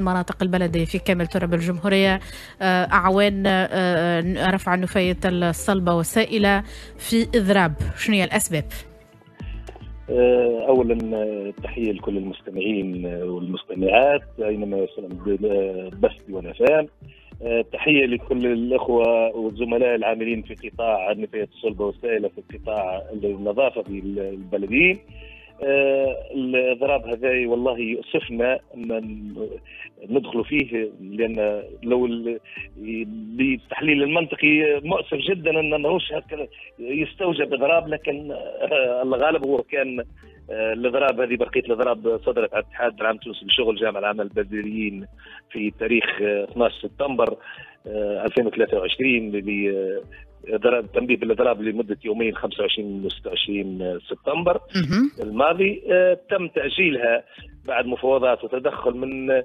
المناطق البلدية في كامل تراب الجمهورية أعوان رفع النفاية الصلبة والسائلة في إضراب. شنو هي الأسباب؟ اولا تحية لكل المستمعين والمستمعات أينما يصلون بث ونفام تحية لكل الأخوة والزملاء العاملين في قطاع النفايات الصلبة والسائلة في قطاع النظافة في البلديين الاضراب هذا والله يؤسفنا ان ندخل فيه لأن لو بالتحليل المنطقي مؤسف جدا أن ماهوش يستوجب اضراب لكن الغالب هو كان الاضراب هذه برقيه الاضراب صدرت على اتحاد العام التونسي للشغل جامعه العمل البدريين في تاريخ 12 سبتمبر. 2023 ضرب تنبيه بالإضراب لمدة يومين 25 و 26 سبتمبر. الماضي تم تأجيلها بعد مفاوضات وتدخل من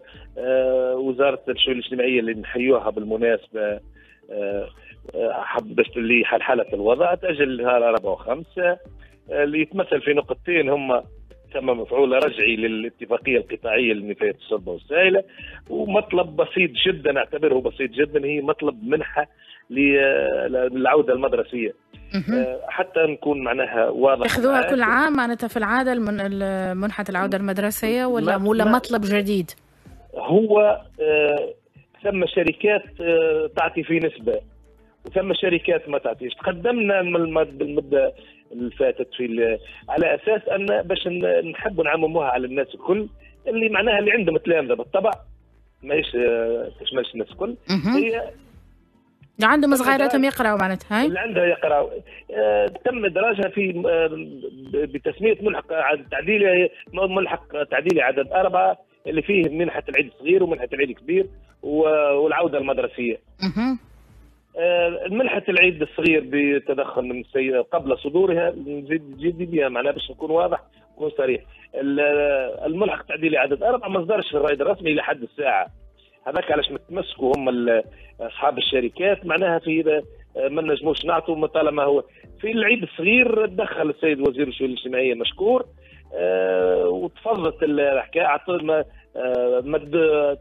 وزارة الشؤون الاجتماعية اللي نحيوها بالمناسبة حبست اللي حالة الوضع. تاجلها لاربعه وخمسة اللي يتمثل في نقطتين هم تم مفعول رجعي للاتفاقية القطاعية للنفايات الصلبه والسائله ومطلب بسيط جدا أعتبره بسيط جدا هي مطلب منحة للعودة المدرسية. حتى نكون معناها واضح. تأخذوها كل عام؟ معناتها في العادة منحه العودة المدرسية ولا ولا مطلب جديد؟ هو ثم شركات تعطي في نسبة وثم شركات ما تعطيش. تقدمنا بالمده اللي فاتت في على أساس أن باش نحب نعمموها على الناس الكل اللي معناها اللي عندهم تلامذه بالطبع ماهيش تشملش الناس الكل. هي عندهم صغيراتهم يقراوا معناتها اللي عندها يقراوا آه تم ادراجها في آه بتسمية ملحق تعديلي ملحق تعديلي عدد أربعة اللي فيه منحة العيد الصغير ومنحة العيد الكبير والعودة المدرسية. آه منحة العيد الصغير بتدخل من قبل صدورها نزيد جدي بها معناها باش نكون واضح نكون صريح. الملحق التعديلي عدد أربعة ما صدرش في الرائد الرسمي لحد الساعة. هذاك علاش متمسكوا هم أصحاب الشركات معناها في ما نجموش نعطوا طالما هو في العيد الصغير تدخل السيد وزير الشؤون الاجتماعية مشكور. أه وتفضلت الحكاية عطوا مد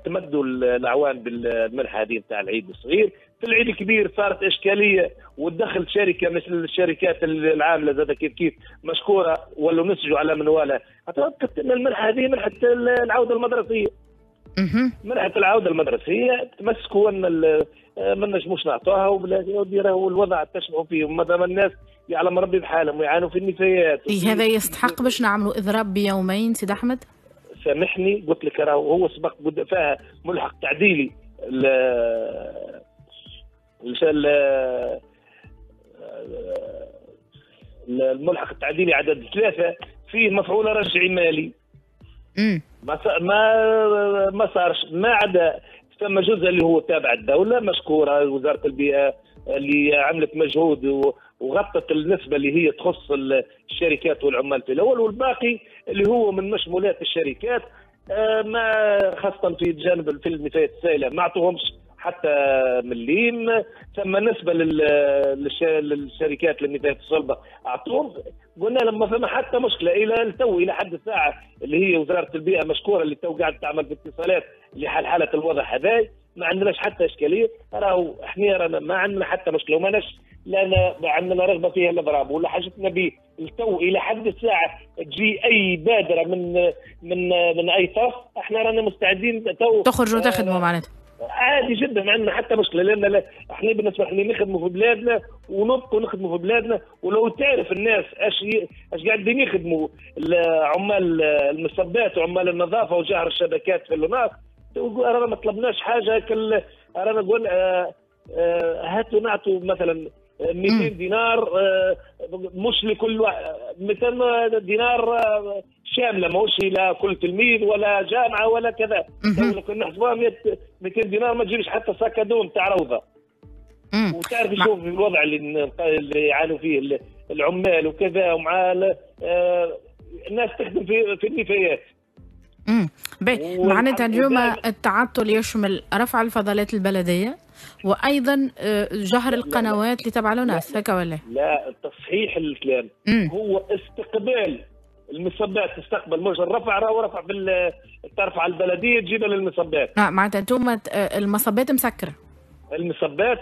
تمدوا الاعوان بالمنحه هذه نتاع العيد الصغير. في العيد الكبير صارت إشكالية ودخلت شركة مثل الشركات العاملة زاد كيف كيف مشكورة ولوا نسجوا على منوالها اعتقد إن المنحه هذه منحه العودة المدرسية. منحة العودة المدرسية تمسكوا أن ما نجموش نعطوها والوضع تشبعوا فيه. ما دام الناس يعلم ربي بحالهم ويعانوا في النفايات. إيه هذا يستحق باش نعملوا إضراب بيومين سيد أحمد؟ سامحني قلت لك راهو هو سبق فيها ملحق تعديلي. ل الملحق التعديلي عدد ثلاثة فيه مفعول رجعي مالي. ما ما ما صارش ما عدا ثم جزء اللي هو تابع الدولة مشكورة وزارة البيئة اللي عملت مجهود وغطت النسبة اللي هي تخص الشركات والعمال في الأول والباقي اللي هو من مشمولات الشركات ما خاصة في جانب في النفايات السائله ما أعطوهمش حتى مليم. ثم نسبة للشركات للنفايات الصلبة أعطوهم. قلنا لما فما حتى مشكلة إلى التو إلى حد الساعة اللي هي وزارة البيئة مشكورة اللي تو قاعد تعمل في اتصالات لحل حالة الوضع هذا ما عندناش حتى إشكالية. راهو إحنا رانا ما عندنا حتى مشكلة. وما نش لا عندنا رغبة فيها الاضراب ولا حاجتنا به التو إلى حد الساعة تجي أي بادرة من من من أي طرف إحنا رانا مستعدين تو تخرجوا تخدموا معناتها. عادي جدا. ما عندنا حتى مشكلة. لأن لا إحنا بالنسبة إحنا نخدموا في بلادنا ونبقوا نخدموا في بلادنا. ولو تعرف الناس إيش إيش قاعدين يخدموا عمال المصبات وعمال النظافة وجهر الشبكات في الناس رانا ما طلبناش حاجة كل رانا نقول آه آه هاتوا نعطوا مثلا 200 دينار آه مش لكل واحد 200 دينار شاملة ماهوش لا كل تلميذ ولا جامعة ولا كذا. لو كنا نحسبوها 200 دينار ما تجيبش حتى ساكادون تاع روضه وتعرف شوف الوضع اللي اللي يعانوا فيه العمال وكذا ومع الناس تخدم في في النفايات. معناتها اليوم التعطل يشمل رفع الفضلات البلدية وأيضا جهر القنوات اللي تبع ناس هكا ولا؟ لا تصحيح الكلام. هو استقبال المصبات تستقبل مش الرفع راهو رفع في ترفع البلدية تجيبها للمصبات آه معناتها أنتم المصبات مسكرة. المصبات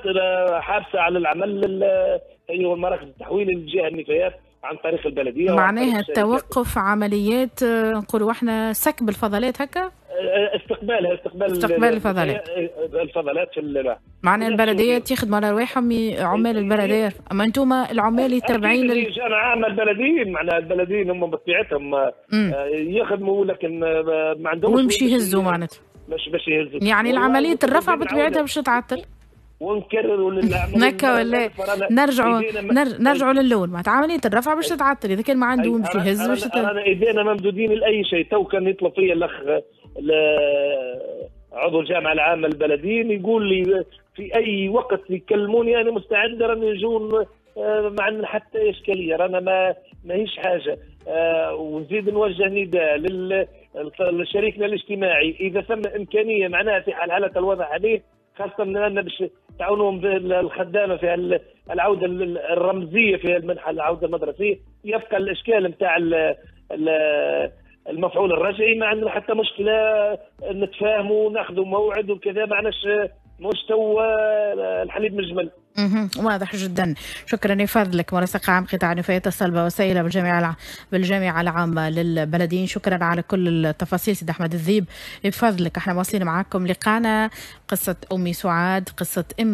حابسة على العمل هي مراكز التحويل للجهة النفايات. عن طريق البلدية معناها توقف عمليات نقولوا إحنا سكب الفضلات هكا؟ استقبالها استقبال استقبال الفضلات. الفضلات في معناها البلدية تاخذ على رواحهم عمال البلدية. أما أنتم العمال التابعين لل... أنا عام البلديين معناها البلديين هم بطبيعتهم يخدموا لكن ما عندهمش ويمشي يهزوا معناتها. باش باش يهزوا. يعني العملية الرفع بطبيعتها باش تتعطل ونكرروا نكا ولا نرجعوا نرجعوا للون. معناتها عملية الرفع باش تتعطل. إذا كان ما عنده يمشي يهز باش انا إيدينا ممدودين لأي شيء. تو كان يطلب فيا الأخ عضو الجامعة العامة البلديين يقول لي في أي وقت يكلموني أنا مستعد راني يجون ما عندنا حتى إشكالية. رانا ما ماهيش حاجة. آه ونزيد نوجه نداء لشريكنا الاجتماعي. إذا ثم إمكانية معناها في حال حالة الوضع هذه خاصة إن باش تعاونهم الخدامة في العودة الرمزية في المنحة العودة المدرسية. يبقى الإشكال نتاع المفعول الرجعي ما عندنا حتى مشكلة نتفاهموا وناخذوا موعد وكذا ما عندناش مستوى الحليب مجمل واضح جدا. شكرا يفضلك مرافق عام قطاع نفايات الصلبة وسائلة بالجامعة بالجامعة العامة للبلدين. شكرا على كل التفاصيل سيد أحمد الذيب. يفضلك أحنا واصلين معاكم لقانا قصة أمي سعاد قصة إمرأة.